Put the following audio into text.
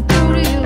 through to you.